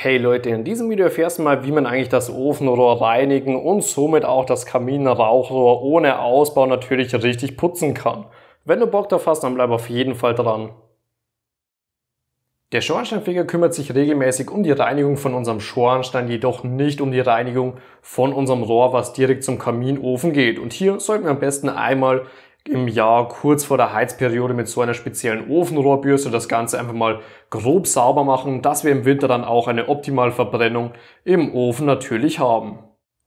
Hey Leute, in diesem Video erfährst du mal, wie man eigentlich das Ofenrohr reinigen und somit auch das Kaminrauchrohr ohne Ausbau natürlich richtig putzen kann. Wenn du Bock drauf hast, dann bleib auf jeden Fall dran. Der Schornsteinfeger kümmert sich regelmäßig um die Reinigung von unserem Schornstein, jedoch nicht um die Reinigung von unserem Rohr, was direkt zum Kaminofen geht. Und hier sollten wir am besten einmal im Jahr kurz vor der Heizperiode mit so einer speziellen Ofenrohrbürste das Ganze einfach mal grob sauber machen, dass wir im Winter dann auch eine optimale Verbrennung im Ofen natürlich haben.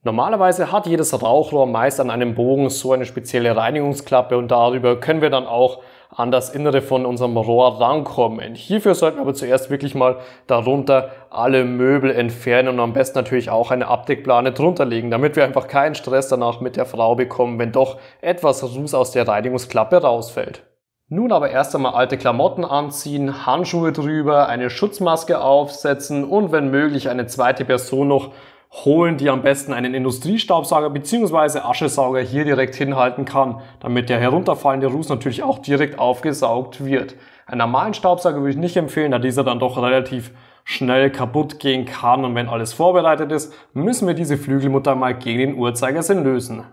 Normalerweise hat jedes Rauchrohr meist an einem Bogen so eine spezielle Reinigungsklappe und darüber können wir dann auch an das Innere von unserem Rohr rankommen. Hierfür sollten wir aber zuerst wirklich mal darunter alle Möbel entfernen und am besten natürlich auch eine Abdeckplane drunter legen, damit wir einfach keinen Stress danach mit der Frau bekommen, wenn doch etwas Ruß aus der Reinigungsklappe rausfällt. Nun aber erst einmal alte Klamotten anziehen, Handschuhe drüber, eine Schutzmaske aufsetzen und wenn möglich eine zweite Person noch holen, die am besten einen Industriestaubsauger bzw. Aschesauger hier direkt hinhalten kann, damit der herunterfallende Ruß natürlich auch direkt aufgesaugt wird. Einen normalen Staubsauger würde ich nicht empfehlen, da dieser dann doch relativ schnell kaputt gehen kann und wenn alles vorbereitet ist, müssen wir diese Flügelmutter mal gegen den Uhrzeigersinn lösen.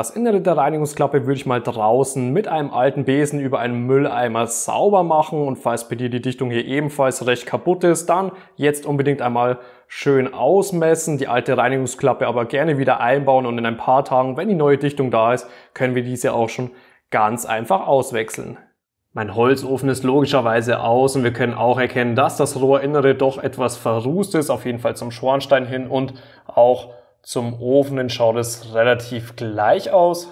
Das Innere der Reinigungsklappe würde ich mal draußen mit einem alten Besen über einen Mülleimer sauber machen. Und falls bei dir die Dichtung hier ebenfalls recht kaputt ist, dann jetzt unbedingt einmal schön ausmessen, die alte Reinigungsklappe aber gerne wieder einbauen. Und in ein paar Tagen, wenn die neue Dichtung da ist, können wir diese auch schon ganz einfach auswechseln. Mein Holzofen ist logischerweise aus und wir können auch erkennen, dass das Rohrinnere doch etwas verrußt ist, auf jeden Fall zum Schornstein hin und auch zum Ofen schaut es relativ gleich aus,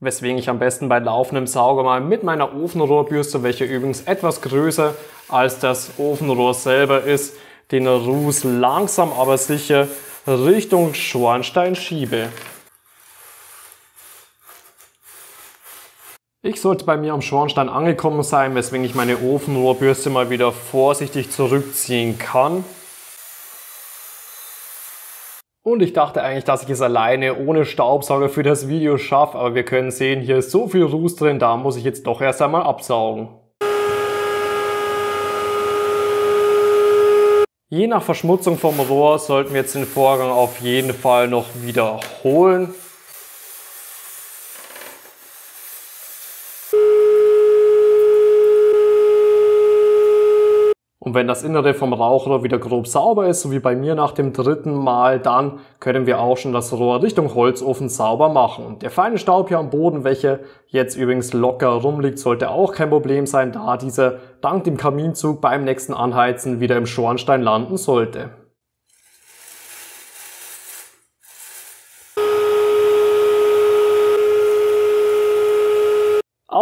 weswegen ich am besten bei laufendem Sauger mal mit meiner Ofenrohrbürste, welche übrigens etwas größer als das Ofenrohr selber ist, den Ruß langsam aber sicher Richtung Schornstein schiebe. Ich sollte bei mir am Schornstein angekommen sein, weswegen ich meine Ofenrohrbürste mal wieder vorsichtig zurückziehen kann. Und ich dachte eigentlich, dass ich es alleine ohne Staubsauger für das Video schaffe, aber wir können sehen, hier ist so viel Ruß drin, da muss ich jetzt doch erst einmal absaugen. Je nach Verschmutzung vom Rohr sollten wir jetzt den Vorgang auf jeden Fall noch wiederholen. Und wenn das Innere vom Rauchrohr wieder grob sauber ist, so wie bei mir nach dem dritten Mal, dann können wir auch schon das Rohr Richtung Holzofen sauber machen. Der feine Staub hier am Boden, welcher jetzt übrigens locker rumliegt, sollte auch kein Problem sein, da dieser dank dem Kaminzug beim nächsten Anheizen wieder im Schornstein landen sollte.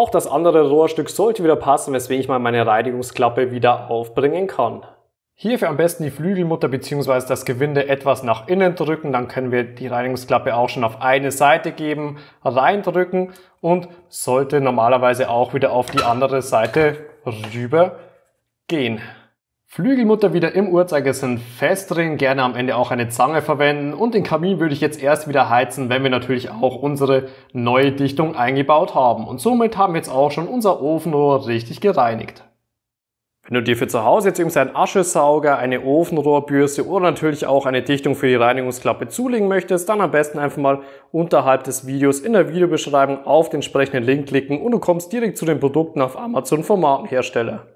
Auch das andere Rohrstück sollte wieder passen, weswegen ich mal meine Reinigungsklappe wieder aufbringen kann. Hierfür am besten die Flügelmutter bzw. das Gewinde etwas nach innen drücken, dann können wir die Reinigungsklappe auch schon auf eine Seite geben, reindrücken und sollte normalerweise auch wieder auf die andere Seite rüber gehen. Flügelmutter wieder im Uhrzeigersinn festdrehen, gerne am Ende auch eine Zange verwenden und den Kamin würde ich jetzt erst wieder heizen, wenn wir natürlich auch unsere neue Dichtung eingebaut haben. Und somit haben wir jetzt auch schon unser Ofenrohr richtig gereinigt. Wenn du dir für zu Hause jetzt übrigens einen Aschesauger, eine Ofenrohrbürste oder natürlich auch eine Dichtung für die Reinigungsklappe zulegen möchtest, dann am besten einfach mal unterhalb des Videos in der Videobeschreibung auf den entsprechenden Link klicken und du kommst direkt zu den Produkten auf Amazon vom Markenhersteller.